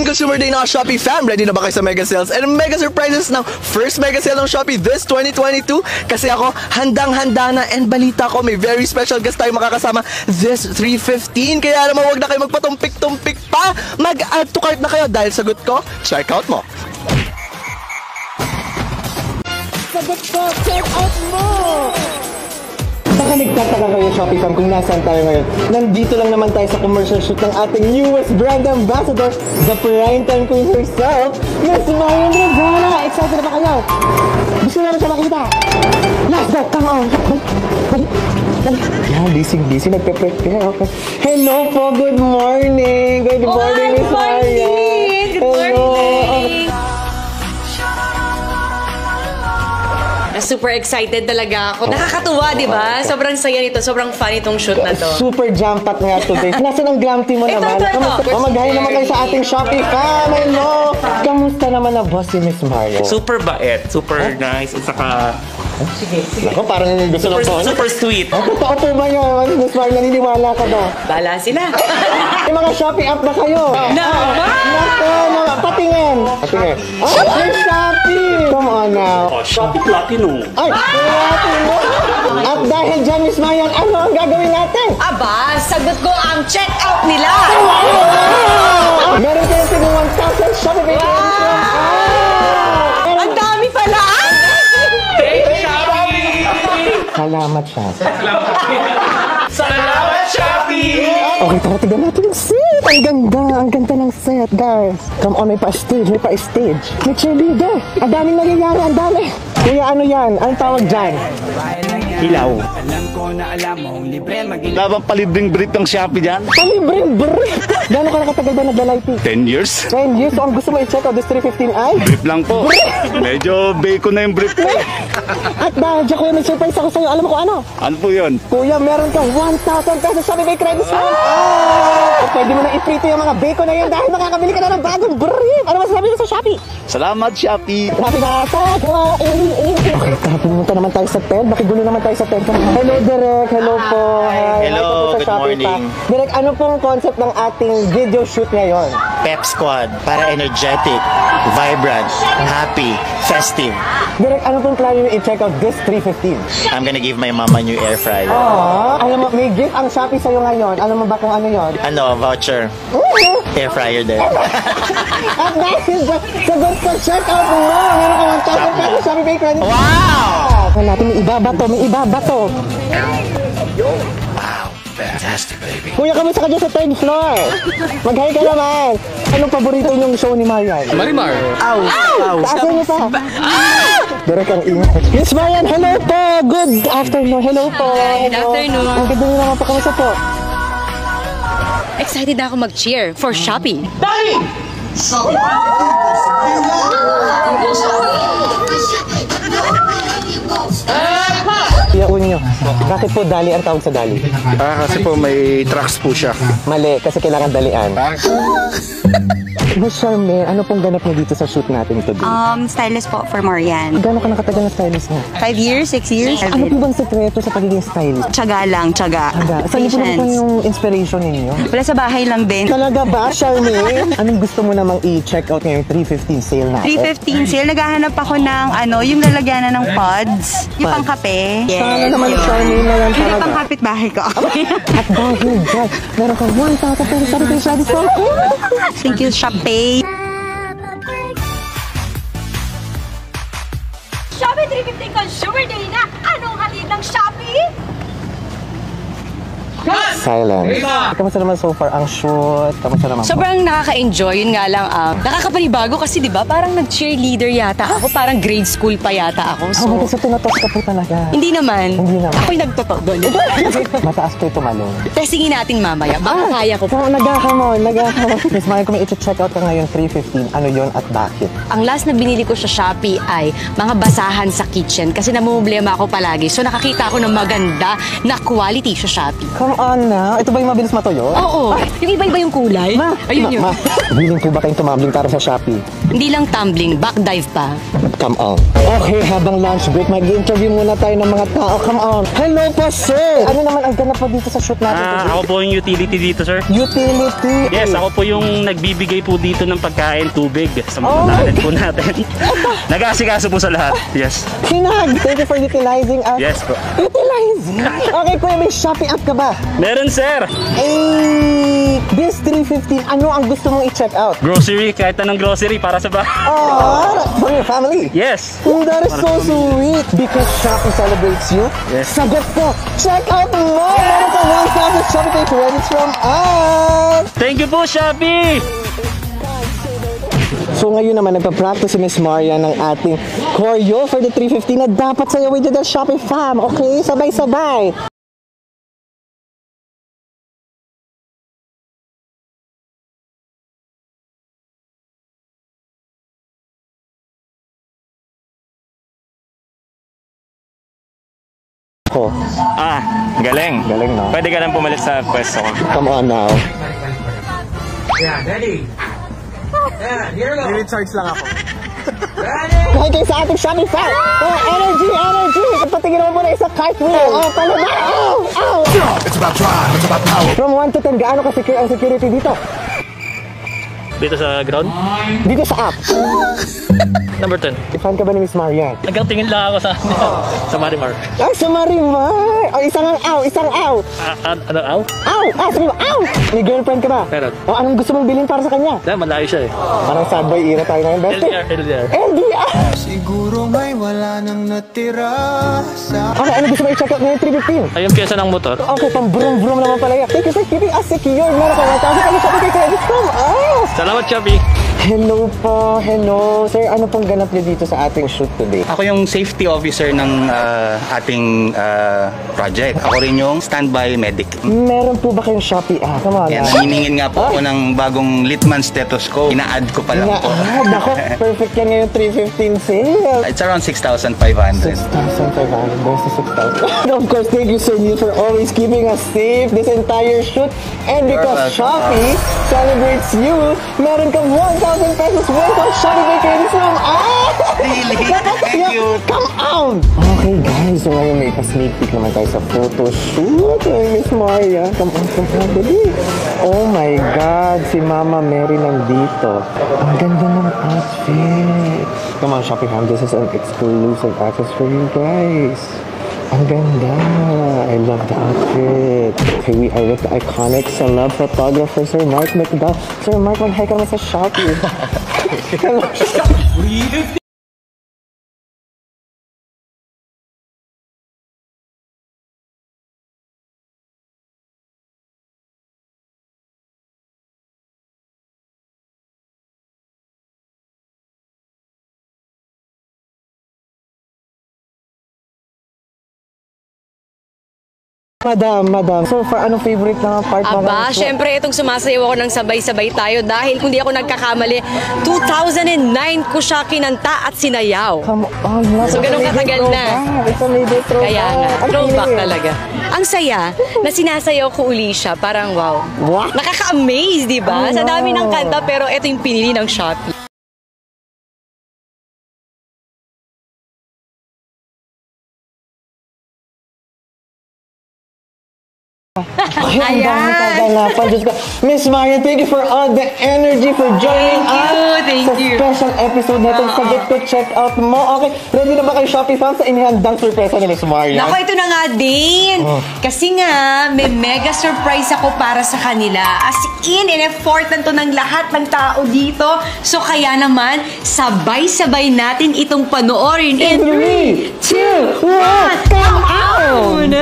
315 Consumer Day ng Shopee fam. Ready na ba kayo sa mega sales and mega surprises ng first mega sale ng Shopee this 2022? Kasi ako, handang-handa na and balita ko may very special guest tayo makakasama this 315. Kaya naman huwag na kayo magpatumpik-tumpik pa. Mag-add to cart na kayo dahil sagot ko, check out mo. Sagot ko, check out mo! Baka nagtataka kayo, Shopee fam, kung nasaan tayo ngayon. Nandito lang naman tayo sa commercial shoot ng ating newest brand ambassador, the prime time queen herself, Miss Marian Rivera! Excited na ba kayo? Gusto naman siya makita? Let's go! Come on! Dali! Dali! Yan, busy, busy. Nagpe-prepare. Okay. Hello po! Good morning! Good morning, Miss Marian! Good Hello. morning! Ah, Super excited talaga ako. Nakakatuwa, di ba? Sobrang saya nito. Sobrang fun itong shoot na to. Super jam-packed nga today. Nasaan ang glam team mo Ito, naman? ito, ito. Kamusta? Oh, mag-hi naman kayo sa ating Shopee fam. Hello! Kamusta naman na boss si Miss Mario? Super bait, super nice, at saka Ako, parang gusto super, ng phone. super sweet. Oh, totoo po ba yun? Miss Mario, naniniwala ka ba? Bala sila. May mga Shopee app na kayo. Naman! Nako, naman. Patingin. Patingin. Oh, Shopee! Come on now. Oh, Shopee Platinum. Ay, Shopee mo. At dahil dyan, Miss Marian, ano ang gagawin natin? Aba, sagot ko ang check-out nila. Meron kayo tig 1,000 Shopee Pay Ah! Ang dami pala! Salamat siya. Salamat, Shopee! Okay, tara, tignan natin yung set. Ang ganda, ang ganda ng set, guys. Come on, may pa-stage, may pa-stage. May cheerleader. Ang daming nangyayari, ang dami. Kuya, ano yan? Anong tawag dyan? Ilaw. Alam ko na alam mong libre maging Wala bang palibreng brief ng Shopee dyan? Palibreng brief. Gano'n ka nakatagal ba nagla-lighting? 10 years? 10 years. So, ang gusto mo i-check out this 315i? Brief lang po. Medyo bacon na yung brief ko. At dahil dyan, kuya, may surprise ako sa'yo. Alam mo kung ano? Ano po yun? Kuya, meron kang 1,000 pesos Shopee Pay credit card. Oh! Pwede mo na iprito yung mga bacon na yan dahil makakabili ka na ng bagong brief. Ano masasabi mo sa Shopee? Salamat, Shopee! Grabe ka ata. Okay, tara pumunta naman tayo sa tent. Makigulo naman tayo sa tent. Hello, Direk. Hello po. Hi. Hello, Hi po good Shopee morning. pa. Direk, ano pong concept ng ating video shoot ngayon? Pep Squad para energetic, vibrant, happy, festive. Direk, ano pong plano nyo i-check out this 315? I'm gonna give my mama new air fryer. Ah, alam mo, may gift ang Shopee sa'yo ngayon. Alam mo ba kung ano yon? Ano, voucher, air fryer din. At dahil sagot sa check out mo, meron ka 1,000 pesos Shopee Card. Wow! Kaya natin, may iba ba to? May iba ba to? Fantastic, baby. Kuya, kamusta ka dyan sa third floor? Mag-hi ka naman. Anong paborito niyong show ni Marian? Marimar. Taasan niyo pa. Direk ang ingay. Miss Marian, hello po. Good afternoon. Hello po. Good afternoon. Ang ganda niyo naman po. Kamusta po? Excited na ako mag-cheer for Shopee. Iyaun niyo. Bakit po dali ang tawag sa dali? Ah, kasi po may trucks po siya. Mali, kasi kailangan dalian. Miss Charmaine, ano pong ganap niyo dito sa shoot natin today? Um, stylist po for Marian. Gano'n ka nakatagal na stylist niya? Five years, six years. Ano po bang sekreto sa pagiging stylist? Tsaga lang, tsaga. Aga, saan niyo po Patience. yung inspiration ninyo? Wala sa bahay lang din. Talaga ba, Charmaine? Anong gusto mo namang i-check out ngayong 315 sale natin? 315 sale, naghahanap ako ng ano, yung lalagyanan ng pods. Yung Pods. pangkape. Sana naman yung Charmaine na yan Yung talaga. pangkapit bahay ko. At dahil dyan, meron kang 1,000 pesos sa service ko. Thank you, Shopee. Shopee 350 Consumer Day na! Anong hatid ng Shopee? Silence. Kamusta naman so far ang shoot? Kamusta naman po? Sobrang nakaka-enjoy. Yun nga lang, ah, nakakapanibago kasi di ba parang nag-cheerleader yata ako. Parang grade school pa yata ako. So, Oh, so tinatos ka po talaga. hindi naman. Hindi naman. Ako'y nagtotoo doon. Mataas kayo tumalon. Testingin natin mamaya. Baka kaya ko. So, naghahamon, naghahamon. Miss Maya, kung may i-check out ka ngayon 315, ano yon at bakit? Ang last na binili ko sa Shopee ay mga basahan sa kitchen kasi namumblema ako palagi. So nakakita ako ng maganda na quality sa Shopee. Come on na. Ito ba yung mabilis matuyo? Oo. Yung iba-iba yung kulay. Ma, Ayun yun. ma, willing po ba kayong tumambling para sa Shopee? Hindi lang tumbling, back dive pa. Come on. Okay, habang lunch break, mag-interview muna tayo ng mga tao. Come on. Hello po, sir! Ano naman ang ganap po dito sa shoot natin? Ah, ako po yung utility dito, sir. Utility. Yes, ako po yung nagbibigay po dito ng pagkain, tubig sa mga Oh. talent po natin. Nag-aasikaso po sa lahat. Yes. Hinag! Thank you for utilizing us. Yes po. Utilizing? Okay, kuya, may Shopee app ka ba? Meron, sir. Eh, this 315, ano ang gusto mong i-check out? Grocery, kahit anong grocery para sa ba? Oh, for your family. Yes. Oh, that is so sweet. Because Shopee celebrates you. Yes. Sagot po. Check out more. Meron ka 1,000 Shopee Pay credits from us. Thank you po, Shopee! So ngayon naman, nagpa-practice si Miss Maria ng ating choreo for the 315 na dapat sayawin dyan ng Shopee fam. Okay? Sabay-sabay. Ako. Ah, galing. Galing, no? Pwede ka nang pumalit sa pwesto ko. Come on now. Kahit kayo sa ating Shopee fan. Oh, energy, energy. Patingin naman muna isang cartwheel. Oh, palaba. Oh, oh. It's about drive, it's about power. From 1 to 10, gaano ka secure ang security dito? Dito sa ground. Dito sa app. Number 10. Fan ka ba ni Miss Marian? Hanggang tingin lang ako sa, sa Marimar. Ay, sa Marimar. O, isang ang aw, isang aw. Ah, ah, ano, aw? Aw, ah, sabi mo, aw. May girlfriend ka ba? Meron. O, anong gusto mong bilhin para sa kanya? Dahil malayo siya eh. Parang sad boy era tayo ngayon, best. LDR, LDR. LDR. Siguro may wala nang natira sa... Okay, ano gusto mo i-check out ngayon 315? Ay, yung pyesa ng motor. Okay, pang brum-brum naman pala yan. Thank you for keeping us secure. Meron ka 1,000 kami sa kay credit from us. Salamat, Shopee! Hello po, hello. Sir, ano pong ganap niyo dito sa ating shoot today? Ako yung safety officer ng ah, ating ah, project. Ako rin yung standby medic. Meron po ba kayong Shopee app? On. Yan, now. naniningin nga po ako ng bagong Litman stethoscope. Ina-add ko pa lang Nga, po. ah, nako, perfect yan ngayon 315 sale. It's around 6,500. 6,500 versus 6,000. And of course, thank you, Sir Neil, for always keeping us safe this entire shoot. And because welcome. Shopee celebrates you, meron kang 1,000 pesos worth of Shopee from us! Really? Thank you. Come on! Okay, guys, so ngayon may pa-sneak peek naman tayo sa photo shoot. Ay, Miss Maria, come on, come on, dali. Oh my God, si Mama Mary nandito. Ang ganda ng outfit. Come on, Shopee fam, this is an exclusive access for you guys. Ang ganda. I love the outfit. Okay, we are with the iconic celeb photographer, Sir Mark McDowell. Sir Mark, mag-hi ka naman sa Shopee. Madam, madam. So, for anong favorite na part mo? Aba, syempre itong sumasayaw ako ng sabay-sabay tayo dahil kung di ako nagkakamali, 2009 ko siya kinanta at sinayaw. Come on, love. So, ganun katagal na. It's a major throwback. Kaya nga, throwback talaga. Ang saya na sinasayaw ko uli siya, parang wow. Wow. Nakaka-amaze, di ba? Sa dami ng kanta, pero ito yung pinili ng Shopee. Ay, ang dami kaganapan. Diyos ko. Miss Marian, thank you for all the energy for joining Thank you, us thank sa you. special episode na itong Sagot Ko Check Out mo. Okay, ready na ba kayo Shopee fans sa inihandang surpresa ni Miss Marian? Nako, ito na nga din. Oh. Kasi nga, may mega surprise ako para sa kanila. As in, in-effortan to ng lahat ng tao dito. So, kaya naman, sabay-sabay natin itong panoorin in In three, 3,